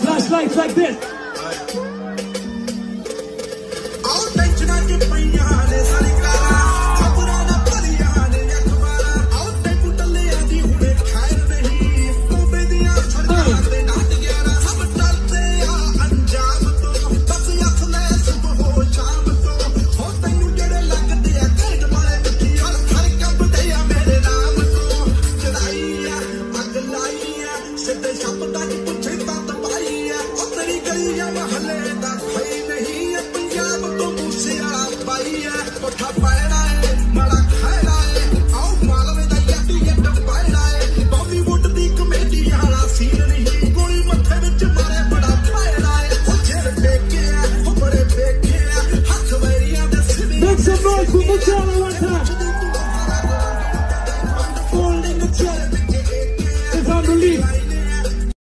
Flashlights like this. ਪਤਾ ਕਿ ਪੁੱਛੇ ਤਾਂ ਤਪਾਈ ਐ ਉਹ ਤੇਰੀ ਗਲੀਆਂ ਮਹੱਲੇ ਦਾ ਕੋਈ ਨਹੀਂ ਐ ਪੰਜਾਬ ਤੋਂ ਮੂਸੇ ਵਾਲਾ ਪਾਈ ਐ ਕੋਠਾ ਪੈਣਾ ਐ ਮੜਾ ਖੈਣਾ ਐ ਆਉ ਮਾਲਵੇ ਦਾ ਯੱਟ ਯੱਟ ਪੈਣਾ ਐ ਬਾਲੀਵੁੱਡ ਦੀ ਕਮੇਟੀ ਵਾਲਾ ਸੀਨ ਨਹੀਂ ਗੋਲੀ ਮੱਥੇ ਵਿੱਚ ਮਾਰੇ ਬੜਾ ਖੈਣਾ ਐ ਉਹ ਜਿਹੜੇ ਬੇਕੇ ਐ ਉਹ ਬੜੇ ਬੇਕੇ ਐ ਹੱਥ ਵੈਰੀਆਂ ਦੇ ਸਿਰ ਵਿੱਚ ਸਭ ਨੂੰ ਬਚਾਉਣਾ